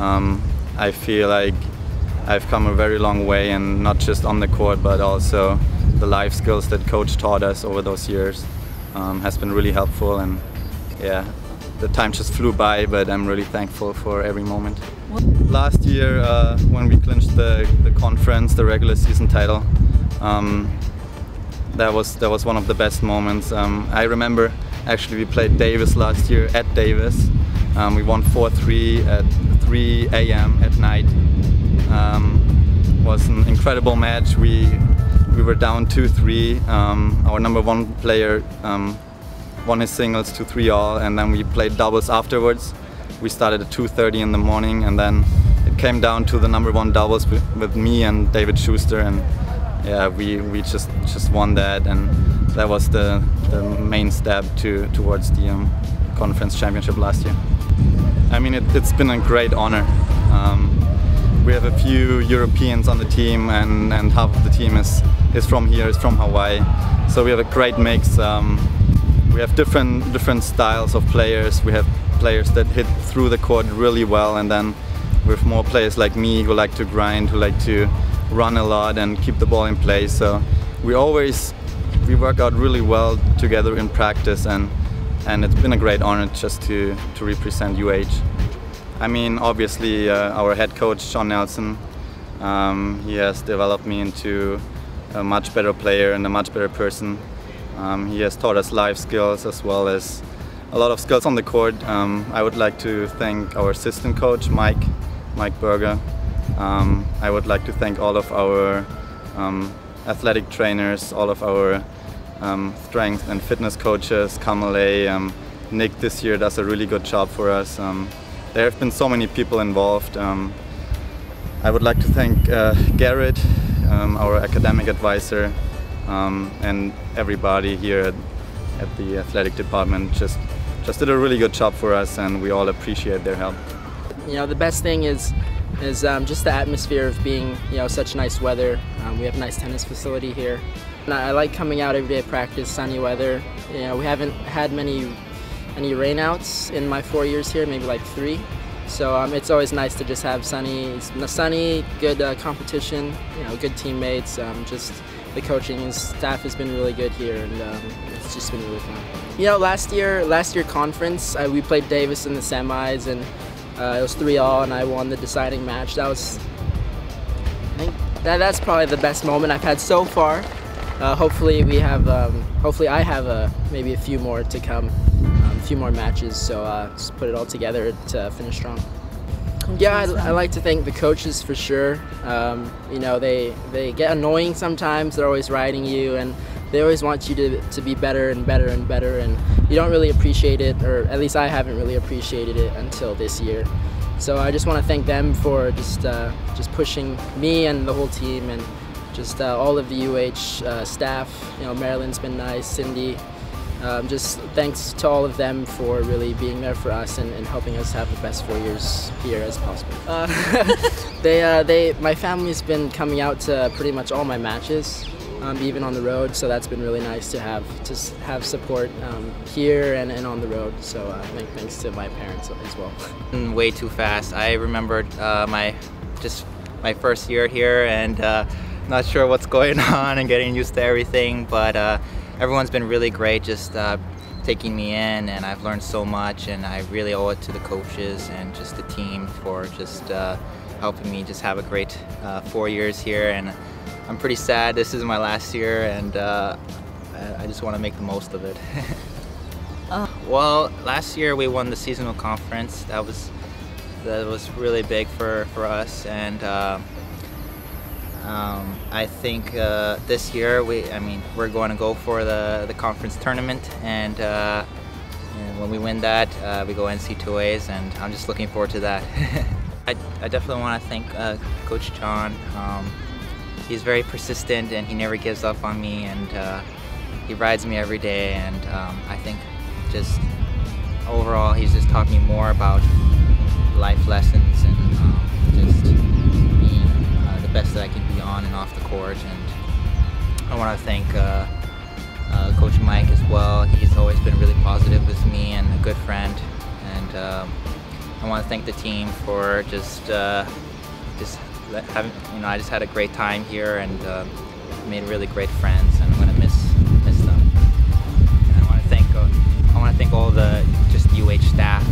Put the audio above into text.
I feel like I've come a very long way, and not just on the court, but also the life skills that coach taught us over those years um, has been really helpful. And yeah, the time just flew by, but I'm really thankful for every moment. Last year, uh, when we clinched the, the conference, the regular season title, um, that was that was one of the best moments. Um, I remember actually we played Davis last year at Davis. Um, we won 4-3 at 3 a.m. at night. Um, was an incredible match. We we were down 2-3. Um, our number one player um, won his singles to 3 all, and then we played doubles afterwards. We started at 2:30 in the morning, and then it came down to the number one doubles with, with me and David Schuster, and yeah, we, we just just won that, and that was the, the main step to towards the um, conference championship last year. I mean, it, has been a great honor. Um, we have a few Europeans on the team, and, and half of the team is is from here, is from Hawaii. So we have a great mix. Um, we have different different styles of players. We have players that hit through the court really well, and then with more players like me who like to grind, who like to run a lot and keep the ball in play. So we always we work out really well together in practice, and and it's been a great honor just to to represent UH. I mean, obviously, uh, our head coach John Nelson, um, he has developed me into a much better player and a much better person. Um, he has taught us life skills as well as a lot of skills on the court. Um, I would like to thank our assistant coach, Mike, Mike Berger. Um, I would like to thank all of our um, athletic trainers, all of our um, strength and fitness coaches, Kamale, um, Nick this year does a really good job for us. Um, there have been so many people involved. I would like to thank uh, Garrett, our academic advisor, and everybody here at, at the athletic department just just did a really good job for us, and we all appreciate their help. You know, the best thing is is um, just the atmosphere of being, you know, such nice weather. Um, we have a nice tennis facility here. I like coming out every day practice, sunny weather. You know, we haven't had many any rainouts in my four years here, maybe like three. So um, it's always nice to just have sunny, sunny, good uh, competition, you know, good teammates. Um, just the coaching staff has been really good here, and um, it's just been really fun. You know, last year, last year conference, we played Davis in the semis, and uh, it was three all, and I won the deciding match. That was, I think, that, that's probably the best moment I've had so far. Uh, hopefully we have, um, hopefully I have uh, maybe a few more to come, um, a few more matches. So uh, just put it all together to finish strong. Yeah, I, I, like to thank the coaches for sure. Um, you know, they they get annoying sometimes. They're always riding you, and they always want you to, to be better and better and better. And you don't really appreciate it, or at least I haven't really appreciated it until this year. So I just want to thank them for just uh, just pushing me and the whole team, and just uh, all of the UH uh, staff. You know, Marilyn's been nice, Cindy. Um, just thanks to all of them for really being there for us and, and helping us have the best four years here as possible. Uh, they, uh, they, my family's been coming out to pretty much all my matches, um, even on the road. So that's been really nice to have to have support um, here and, and on the road. So uh, I think thanks to my parents as well. Way too fast. I remembered uh, my just my first year here and uh, not sure what's going on and getting used to everything, but uh, everyone's been really great just uh, taking me in and I've learned so much and I really owe it to the coaches and just the team for just uh, helping me just have a great uh, four years here and I'm pretty sad this is my last year and uh, I just want to make the most of it. Uh. well, last year we won the seasonal conference. That was that was really big for, for us and uh, um, I think uh, this year we, I mean, we're going to go for the, the conference tournament, and, uh, and when we win that, uh, we go NC2As, and I'm just looking forward to that. I, I, definitely want to thank uh, Coach John. Um, he's very persistent, and he never gives up on me, and uh, he rides me every day, and um, I think just overall, he's just taught me more about life lessons and best that I can be on and off the court. And I want to thank uh, uh, Coach Mike as well. He's always been really positive with me and a good friend. And um, I want to thank the team for just uh, just having, you know, I just had a great time here and uh, made really great friends, and I'm gonna miss miss them. And I want to thank uh, I want to thank all the just UH staff.